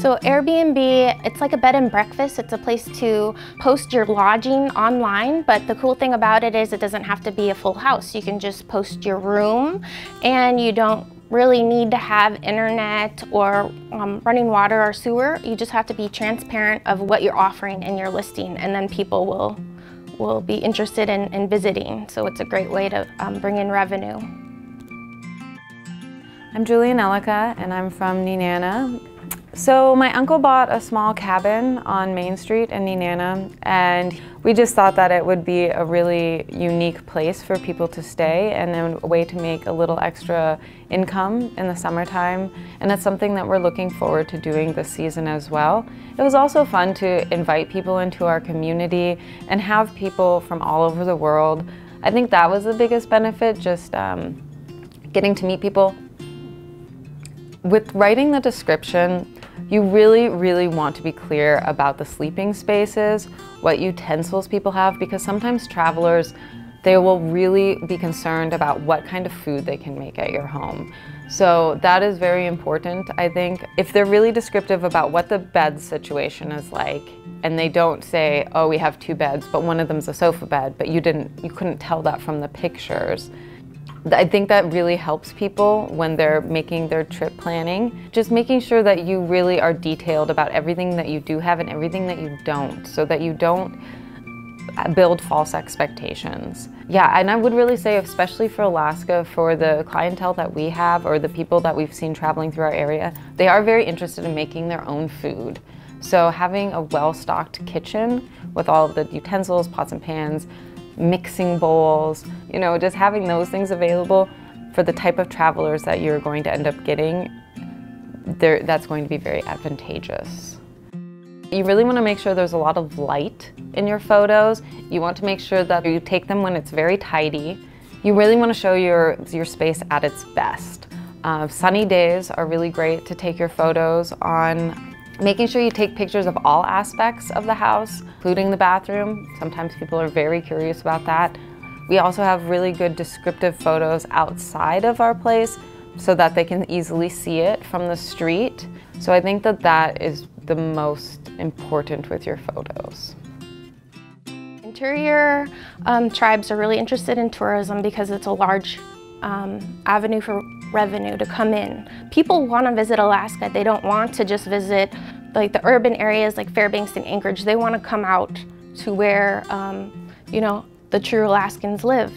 So Airbnb, it's like a bed and breakfast. It's a place to post your lodging online, but the cool thing about it is it doesn't have to be a full house. You can just post your room and you don't really need to have internet or um, running water or sewer. You just have to be transparent of what you're offering in your listing and then people will, will be interested in, in visiting. So it's a great way to um, bring in revenue. I'm Julia Hnilicka and I'm from Nenana. So my uncle bought a small cabin on Main Street in Nenana and we just thought that it would be a really unique place for people to stay and a way to make a little extra income in the summertime and it's something that we're looking forward to doing this season as well. It was also fun to invite people into our community and have people from all over the world. I think that was the biggest benefit, just um, getting to meet people. With writing the description, you really, really want to be clear about the sleeping spaces, what utensils people have, because sometimes travelers, they will really be concerned about what kind of food they can make at your home. So that is very important, I think. If they're really descriptive about what the bed situation is like, and they don't say, oh, we have two beds, but one of them's a sofa bed, but you didn't, you couldn't tell that from the pictures, I think that really helps people when they're making their trip planning. Just making sure that you really are detailed about everything that you do have and everything that you don't, so that you don't uh, build false expectations. Yeah, and I would really say, especially for Alaska, for the clientele that we have or the people that we've seen traveling through our area, they are very interested in making their own food. So having a well-stocked kitchen with all of the utensils, pots and pans, mixing bowls, you know, just having those things available for the type of travelers that you're going to end up getting, that's going to be very advantageous. You really want to make sure there's a lot of light in your photos. You want to make sure that you take them when it's very tidy. You really want to show your, your space at its best. Uh, sunny days are really great to take your photos on Making sure you take pictures of all aspects of the house, including the bathroom. Sometimes people are very curious about that. We also have really good descriptive photos outside of our place so that they can easily see it from the street. So I think that that is the most important with your photos. Interior um, tribes are really interested in tourism because it's a large um, avenue for revenue to come in. People want to visit Alaska. They don't want to just visit like the urban areas like Fairbanks and Anchorage. They want to come out to where, um, you know, the true Alaskans live.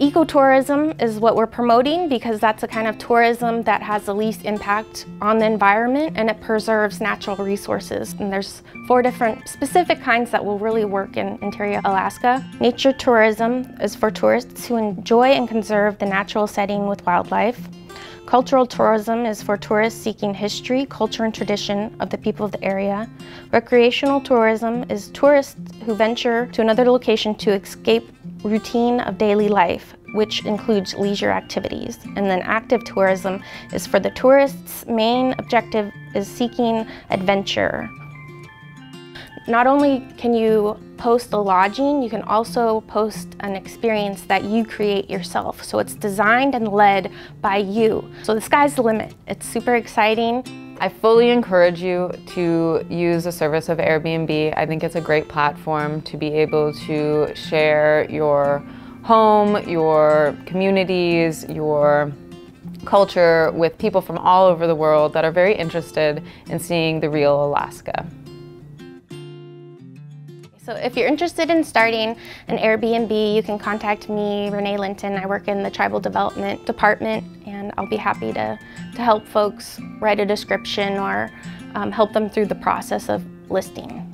Ecotourism is what we're promoting because that's the kind of tourism that has the least impact on the environment and it preserves natural resources. And there's four different specific kinds that will really work in interior Alaska. Nature tourism is for tourists who enjoy and conserve the natural setting with wildlife. Cultural tourism is for tourists seeking history, culture, and tradition of the people of the area. Recreational tourism is tourists who venture to another location to escape routine of daily life, which includes leisure activities. And then active tourism is for the tourists' main objective is seeking adventure. Not only can you post a lodging, you can also post an experience that you create yourself. So it's designed and led by you. So the sky's the limit. It's super exciting. I fully encourage you to use the service of Airbnb. I think it's a great platform to be able to share your home, your communities, your culture with people from all over the world that are very interested in seeing the real Alaska. So if you're interested in starting an Airbnb, you can contact me, Renee Linton. I work in the Tribal Development Department and I'll be happy to, to help folks write a description or um, help them through the process of listing.